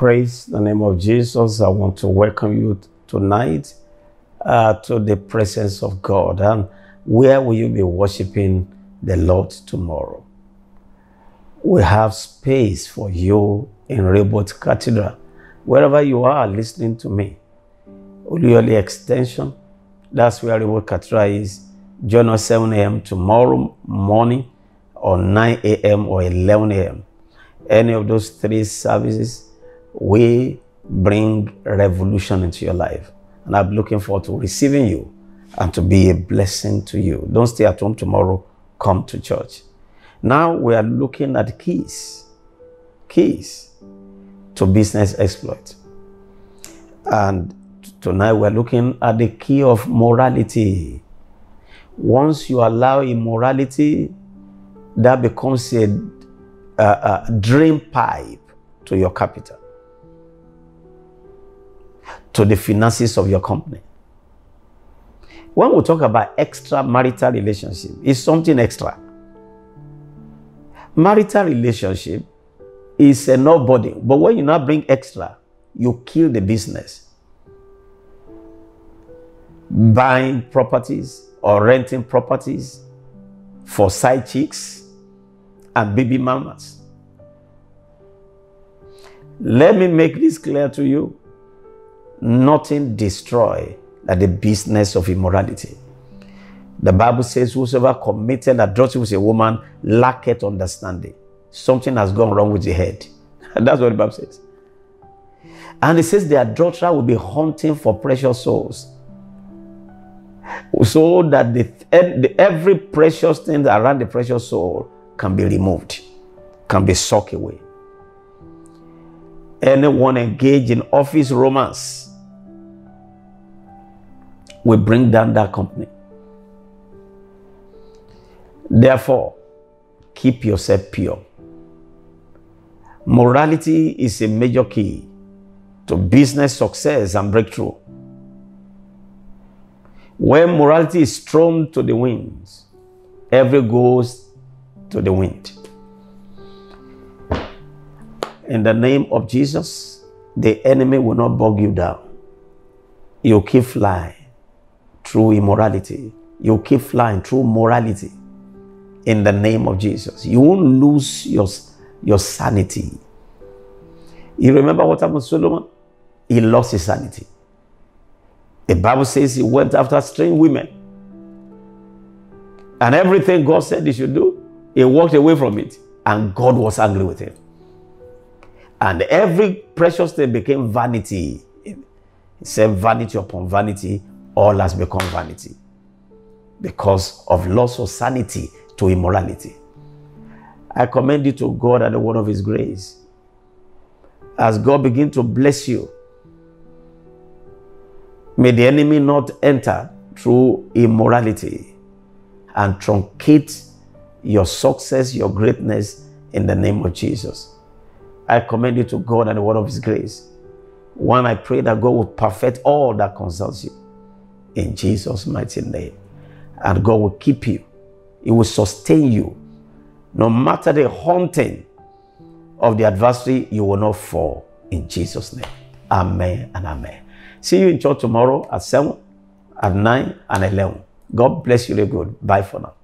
Praise the name of Jesus. I want to welcome you tonight uh, to the presence of God. And where will you be worshiping the Lord tomorrow? We have space for you in Rehoboth Cathedral. Wherever you are listening to me, Oluyole Extension, that's where Rehoboth Cathedral is. Join us 7 a.m. tomorrow morning or 9 a.m. or 11 a.m. Any of those three services, we bring revolution into your life. And I'm looking forward to receiving you and to be a blessing to you. Don't stay at home tomorrow, come to church. Now we are looking at keys. Keys to business exploit. And tonight we're looking at the key of morality. Once you allow immorality, that becomes a, a, a pipe to your capital to the finances of your company. When we talk about extramarital relationship, it's something extra. Marital relationship is a nobody, but when you now bring extra, you kill the business. Buying properties or renting properties for side chicks and baby mamas. Let me make this clear to you nothing destroy the business of immorality. The Bible says, Whosoever committed adultery with a woman lacketh understanding. Something has gone wrong with the head. That's what the Bible says. And it says the adulterer will be hunting for precious souls. So that the, every precious thing around the precious soul can be removed, can be sucked away. Anyone engaged in office romance will bring down that company. Therefore, keep yourself pure. Morality is a major key to business success and breakthrough. When morality is thrown to the winds, every goes to the wind. In the name of Jesus, the enemy will not bog you down. You keep flying through immorality. You keep flying through morality in the name of Jesus. You won't lose your, your sanity. You remember what happened to Solomon? He lost his sanity. The Bible says he went after strange women. And everything God said he should do, he walked away from it. And God was angry with him. And every precious thing became vanity. He said, vanity upon vanity, all has become vanity because of loss of sanity to immorality. I commend you to God and the word of His grace. As God begin to bless you, may the enemy not enter through immorality and truncate your success, your greatness in the name of Jesus. I commend you to God and the word of His grace. One, I pray that God will perfect all that concerns you in Jesus' mighty name. And God will keep you, He will sustain you. No matter the haunting of the adversary, you will not fall in Jesus' name. Amen and amen. See you in church tomorrow at 7, at 9, and 11. God bless you really good. Bye for now.